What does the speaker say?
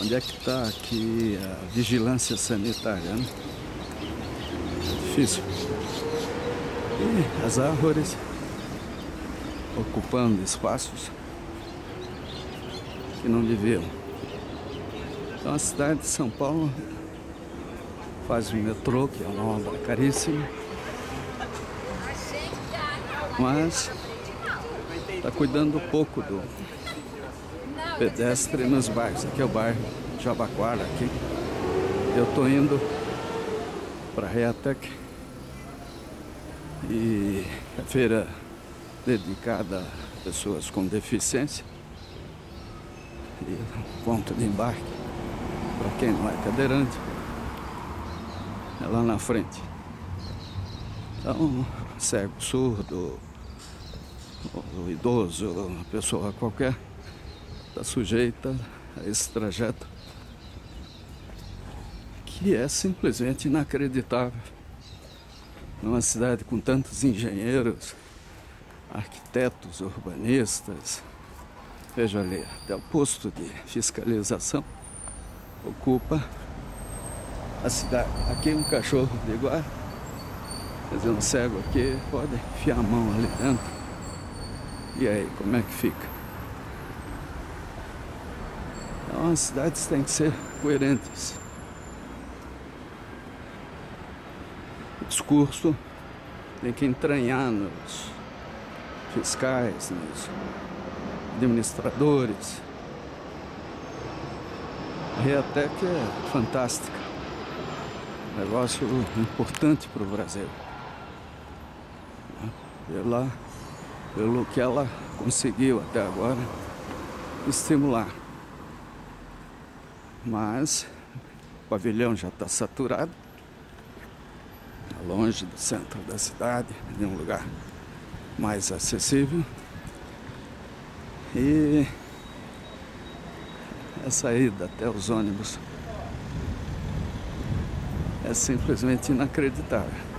Onde é que está aqui a vigilância sanitária? Né? Difícil. E as árvores ocupando espaços que não deviam. Então a cidade de São Paulo faz o metrô, que é uma obra caríssima, mas está cuidando pouco do pedestre nos bairros. Aqui é o bairro Jabaquara aqui. Eu estou indo para Reatec e a feira dedicada a pessoas com deficiência e ponto de embarque para quem não é cadeirante é lá na frente. Então, cego, surdo, o idoso, pessoa qualquer, está sujeita a esse trajeto que é simplesmente inacreditável. Numa cidade com tantos engenheiros, arquitetos, urbanistas, veja ali, até o posto de fiscalização ocupa a cidade. Aqui um cachorro de guarda, quer dizer, um cego aqui pode enfiar a mão ali dentro. E aí, como é que fica? Então as cidades têm que ser coerentes. O discurso tem que entranhar nos fiscais, nos administradores. A Reatec é fantástica. Negócio importante para o Brasil. Pela, pelo que ela conseguiu até agora estimular. Mas o pavilhão já está saturado, tá longe do centro da cidade, em um lugar mais acessível. E a saída até os ônibus é simplesmente inacreditável.